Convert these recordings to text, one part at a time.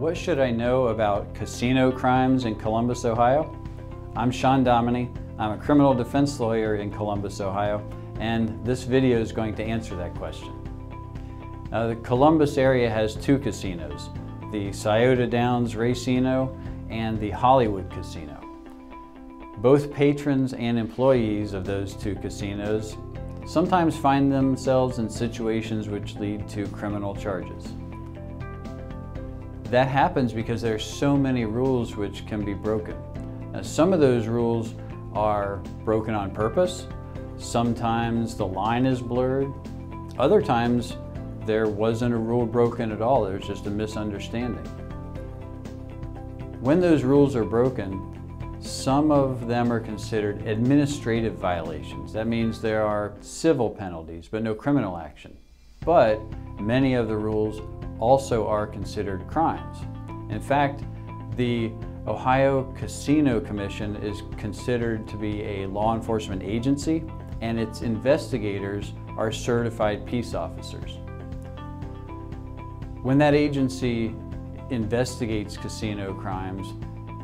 What should I know about casino crimes in Columbus, Ohio? I'm Shawn Dominy. I'm a criminal defense lawyer in Columbus, Ohio, and this video is going to answer that question. Now, the Columbus area has two casinos, the Scioto Downs Racino and the Hollywood Casino. Both patrons and employees of those two casinos sometimes find themselves in situations which lead to criminal charges. That happens because there are so many rules which can be broken. Now, some of those rules are broken on purpose. Sometimes the line is blurred. Other times there wasn't a rule broken at all. There's just a misunderstanding. When those rules are broken, some of them are considered administrative violations. That means there are civil penalties, but no criminal action. But many of the rules also are considered crimes. In fact, the Ohio Casino Commission is considered to be a law enforcement agency and its investigators are certified peace officers. When that agency investigates casino crimes,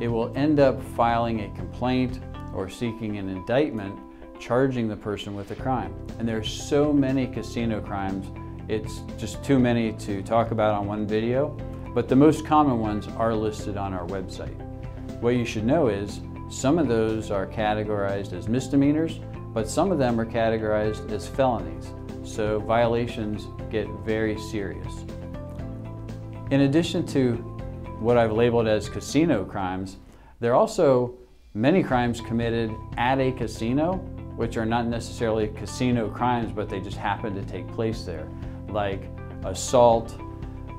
it will end up filing a complaint or seeking an indictment charging the person with a crime. And there are so many casino crimes it's just too many to talk about on one video, but the most common ones are listed on our website. What you should know is some of those are categorized as misdemeanors, but some of them are categorized as felonies. So violations get very serious. In addition to what I've labeled as casino crimes, there are also many crimes committed at a casino, which are not necessarily casino crimes, but they just happen to take place there like assault,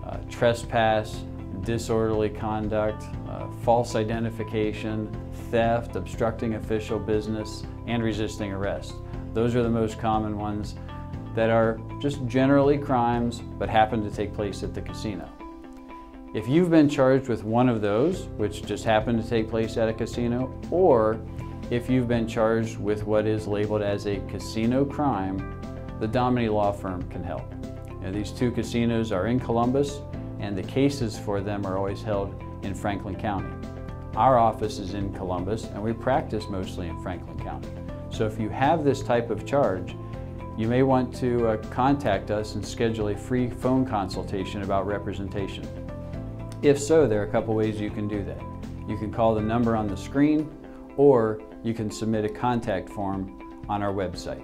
uh, trespass, disorderly conduct, uh, false identification, theft, obstructing official business, and resisting arrest. Those are the most common ones that are just generally crimes but happen to take place at the casino. If you've been charged with one of those, which just happened to take place at a casino, or if you've been charged with what is labeled as a casino crime, the Dominy Law Firm can help. These two casinos are in Columbus and the cases for them are always held in Franklin County. Our office is in Columbus and we practice mostly in Franklin County. So if you have this type of charge, you may want to uh, contact us and schedule a free phone consultation about representation. If so, there are a couple ways you can do that. You can call the number on the screen or you can submit a contact form on our website.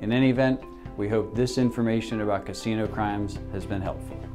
In any event, we hope this information about casino crimes has been helpful.